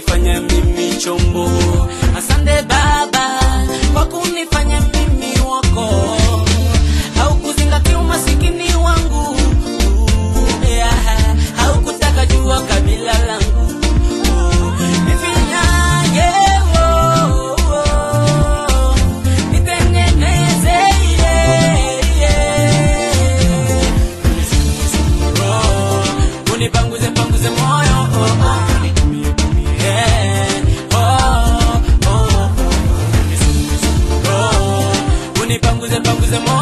nifanye de amor.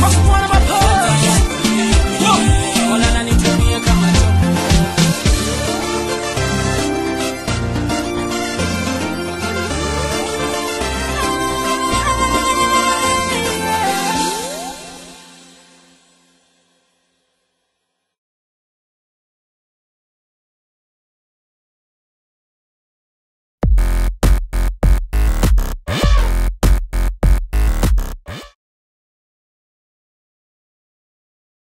Mas